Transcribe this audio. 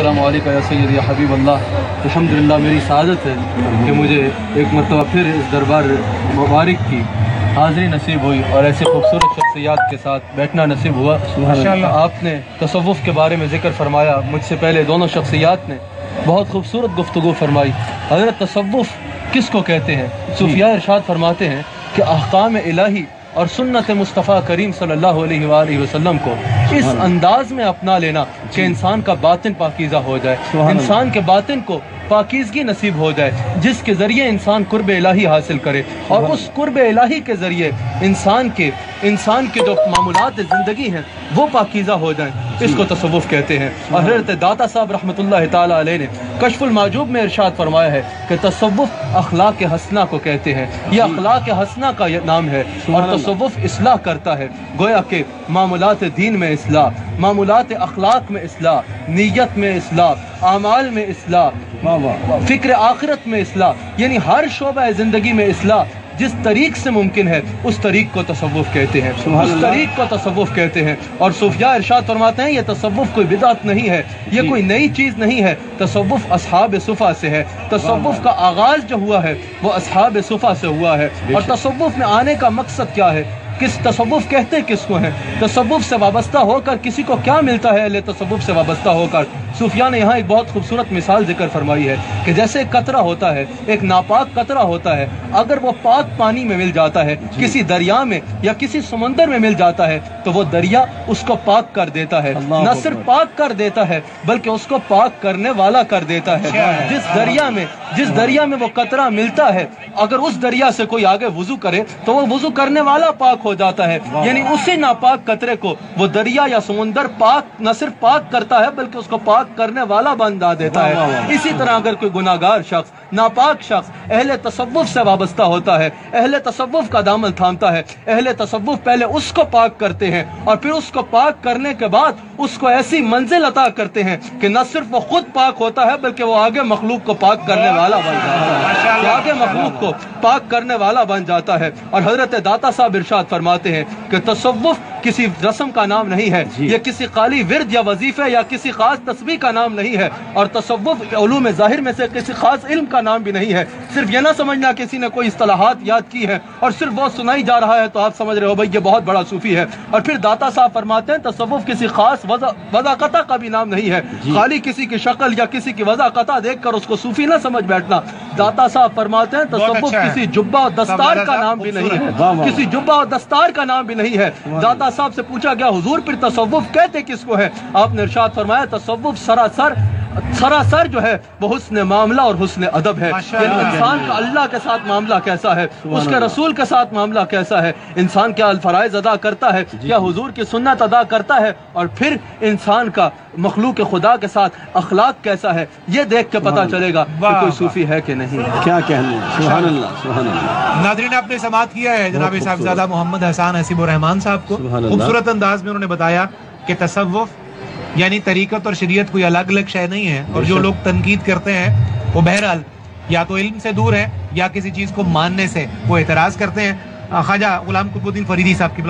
السلام علیکم یا سید یا حبیب اللہ۔ الحمدللہ میری سعادت ہے کہ مجھے ایک مرتبہ پھر اس دربار مبارک کی حاضری نصیب ہوئی اور ایسے خوبصورت شخصیات کے ساتھ بیٹھنا نصیب ہوا۔ آپ نے تصوف کے بارے میں ذکر فرمایا مجھ سے پہلے دونوں شخصیات نے بہت خوبصورت گفتگو فرمائی۔ حضرت تصوف کس کو کہتے ہیں؟ صوفیاء ارشاد فرماتے ہیں کہ احکام الہی اور سنت مصطفیٰ کریم صلی اللہ علیہ وآلہ وسلم کو اس انداز میں اپنا لینا کہ انسان کا باطن پاکیزہ ہو جائے۔ انسان کے باطن کو پاکیزگی نصیب ہو جائے جس کے ذریعے انسان قرب الہی حاصل کرے۔ اور اس قرب الہی کے ذریعے انسان کے انسان کے جو معمولات زندگی ہیں وہ پاکیزہ ہو جائیں۔ اس کو تصوف کہتے ہیں۔ اور حضرت داتا صاحب رحمۃ اللہ تعالیٰ علیہ نے کشف الماجوب میں ارشاد فرمایا ہے کہ تصوف اخلاق حسنہ کو کہتے ہیں۔ یہ اخلاق حسنہ کا نام ہے اور تصوف اصلاح کرتا ہے۔ گویا کہ معمولات دین میں اصلاح معمولات اخلاق میں اصلاح نیت میں اصلاح اعمال میں اصلاح فکر آخرت میں اصلاح یعنی ہر شعبہ زندگی میں اصلاح۔ جس طریق سے ممکن ہے اس طریق کو تصوف کہتے ہیں۔ اس طریق کو تصوف کہتے ہیں۔ اور صوفیاء ارشاد فرماتے ہیں یہ تصوف کوئی بدعت نہیں ہے۔ یہ کوئی نئی چیز نہیں ہے۔ تصوف اصحاب صفا سے ہے۔ تصوف کا آغاز جو ہوا ہے وہ اصحاب صفا سے ہوا ہے۔ اور تصوف میں آنے کا مقصد کیا ہے؟ کس تصوف کہتے کس کو ہیں؟ تصوف سے وابستہ ہو کر کسی کو کیا ملتا ہے؟ اہل تصوف سے وابستہ ہو کر۔ صوفیاء نے یہاں ایک بہت خوبصورت مثال ذکر فرمائی ہے کہ جیسے ایک قطرہ ہوتا ہے ایک ناپاک قطرہ ہوتا ہے اگر وہ پاک پانی میں مل جاتا ہے کسی دریا میں یا کسی سمندر میں مل جاتا ہے تو وہ دریا اس کو پاک کر دیتا ہے۔ نہ صرف پاک کر دیتا ہے بلکہ اس کو پاک کرنے والا کر دیتا ہے۔ جس دریا میں جس دریا میں وہ قطرہ ملتا ہے اگر اس دریا سے کوئی آگے وضو کرے تو وہ وضو کرنے والا پاک ہو جاتا ہے۔ یعنی اسی ناپاک قطرے کو وہ دریا یا سمندر پاک نہ صرف پاک کرتا ہے بلکہ اس کو پاک کرنے والا بندہ دیتا ہے۔ اسی طرح اگر کوئی گناہگار شخص ناپاک شخص اہل تصوف سے وابستہ ہوتا ہے اہل تصوف کا دامن تھامتا ہے۔ اہل تصوف پہلے اس کو پاک کرتے ہیں اور پھر اس کو پاک کرنے کے بعد اس کو ایسی منزل عطا کرتے ہیں کہ نہ صرف وہ خود پاک ہوتا ہے بلکہ وہ آگے مخلوق کو پاک کرنے والا بن جاتا ہے۔ آگے مخلوق کو پاک کرنے والا بن جاتا ہے۔ اور حضرت داتا صاحب ارشاد فرماتے فرماتے ہیں کہ تصوف کسی رسم کا نام نہیں ہے یہ کسی قالی ورد یا وظیفے یا کسی خاص تصویر کا نام نہیں ہے۔ اور تصوف علوم ظاہر میں سے کسی خاص علم کا نام بھی نہیں ہے۔ صرف یہ نہ سمجھنا کسی نے کوئی اصطلاحات یاد کی ہے اور صرف وہ سنائی جا رہا ہے تو آپ سمجھ رہے ہو بھائی یہ بہت بڑا صوفی ہے۔ اور پھر داتا صاحب فرماتے ہیں تصوف کسی خاص وضاقتہ کا بھی نام نہیں ہے۔ خالی کسی کی شکل یا کسی کی وضاقتہ دیکھ کر اس کو صوفی نہ سمجھ بیٹھنا۔ داتا صاحب فرماتے ہیں تصوف کسی جبہ اور دستار کا نام بھی نہیں ہے۔ کسی جبہ اور دستار کا نام بھی نہیں ہے۔ داتا صاحب سے پوچھا گیا حضور پھر تصوف کہتے کس کو ہے آپ نے ارشاد فرمایا، تصوف سراسر سراسر جو ہے وہ حسن معاملہ اور حسن ادب ہے۔ یعنی انسان کا اللہ کے ساتھ معاملہ کیسا ہے اس کے رسول کے ساتھ معاملہ کیسا ہے انسان کیا الفرائض ادا کرتا ہے کیا حضور کی سنت ادا کرتا ہے اور پھر انسان کا مخلوق خدا کے ساتھ اخلاق کیسا ہے یہ دیکھ کے پتا چلے گا کہ کوئی صوفی ہے کہ نہیں۔ کیا کہنے سبحان اللہ سبحان اللہ۔ ناظرین آپ نے سماعت کیا ہے۔ جناب صاحبزادہ محمد حسان حسیب الرحمان صاحب کو خوبصورت انداز میں انہوں نے بتایا کہ تصوف یعنی طریقت اور شریعت کوئی الگ الگ شے نہیں ہے اور جو لوگ تنقید کرتے ہیں وہ بہرحال یا تو علم سے دور ہے یا کسی چیز کو ماننے سے وہ اعتراض کرتے ہیں۔ خواجہ غلام قطب الدین فریدی صاحب کی